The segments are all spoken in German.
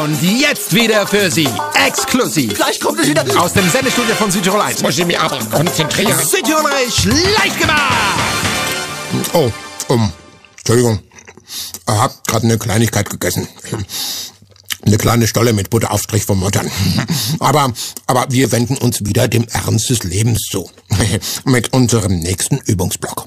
Und jetzt wieder für Sie, exklusiv. Gleich kommt es wieder. Aus dem Sendestudio von Südtirol 1. Muss ich mich aber konzentrieren. Südtirolerisch leicht gemacht. Oh, um, Entschuldigung. Ich hab gerade eine Kleinigkeit gegessen. Eine kleine Stolle mit Butteraufstrich vom Muttern. Aber, aber wir wenden uns wieder dem Ernst des Lebens zu. Mit unserem nächsten Übungsblock.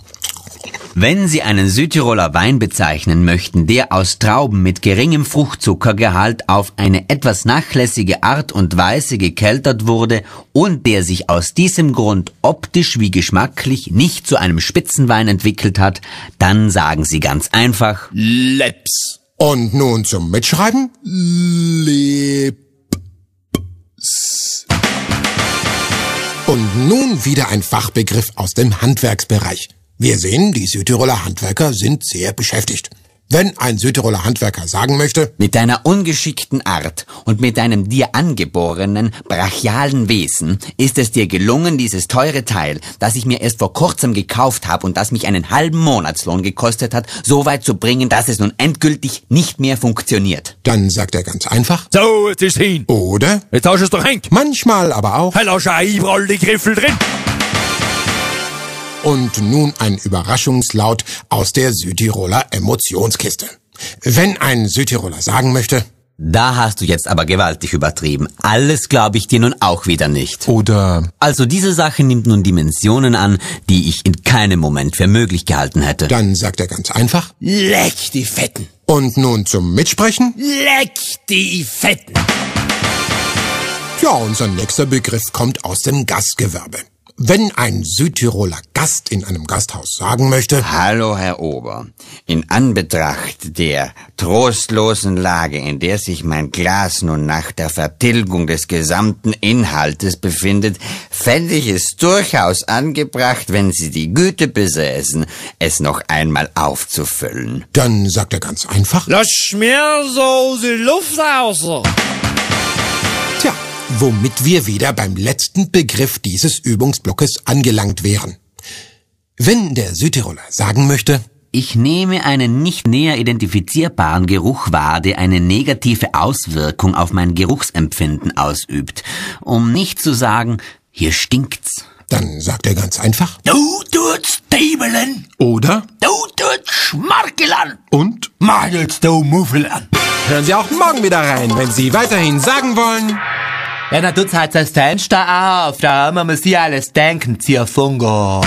Wenn Sie einen Südtiroler Wein bezeichnen möchten, der aus Trauben mit geringem Fruchtzuckergehalt auf eine etwas nachlässige Art und Weise gekeltert wurde und der sich aus diesem Grund optisch wie geschmacklich nicht zu einem Spitzenwein entwickelt hat, dann sagen Sie ganz einfach Leps. Und nun zum Mitschreiben. Leps. Und nun wieder ein Fachbegriff aus dem Handwerksbereich. Wir sehen, die Südtiroler Handwerker sind sehr beschäftigt. Wenn ein Südtiroler Handwerker sagen möchte, Mit deiner ungeschickten Art und mit deinem dir angeborenen, brachialen Wesen ist es dir gelungen, dieses teure Teil, das ich mir erst vor kurzem gekauft habe und das mich einen halben Monatslohn gekostet hat, so weit zu bringen, dass es nun endgültig nicht mehr funktioniert. dann sagt er ganz einfach, So, jetzt ist hin. oder Jetzt hast du es doch hängt. manchmal aber auch, Hey, lass auch überall die Griffel drin. Und nun ein Überraschungslaut aus der Südtiroler Emotionskiste. Wenn ein Südtiroler sagen möchte, Da hast du jetzt aber gewaltig übertrieben. Alles glaube ich dir nun auch wieder nicht. Oder Also diese Sache nimmt nun Dimensionen an, die ich in keinem Moment für möglich gehalten hätte. dann sagt er ganz einfach, Leck die Fetten. und nun zum Mitsprechen, Leck die Fetten. Ja, unser nächster Begriff kommt aus dem Gastgewerbe. Wenn ein Südtiroler Gast in einem Gasthaus sagen möchte, Hallo, Herr Ober. In Anbetracht der trostlosen Lage, in der sich mein Glas nun nach der Vertilgung des gesamten Inhaltes befindet, fände ich es durchaus angebracht, wenn Sie die Güte besäßen, es noch einmal aufzufüllen. dann sagt er ganz einfach, Lass mir so die Luft raus. Womit wir wieder beim letzten Begriff dieses Übungsblocks angelangt wären. Wenn der Südtiroler sagen möchte, Ich nehme einen nicht näher identifizierbaren Geruch wahr, der eine negative Auswirkung auf mein Geruchsempfinden ausübt. Um nicht zu sagen, hier stinkt's. dann sagt er ganz einfach, Du tut's Diebelen. oder Du tut's Schmarkeln. und Magelst du Muffel an. hören Sie auch morgen wieder rein, wenn Sie weiterhin sagen wollen. Ja, na, du zahlst das Fenster auf. Da haben wir sie alles denken, Zierfungo.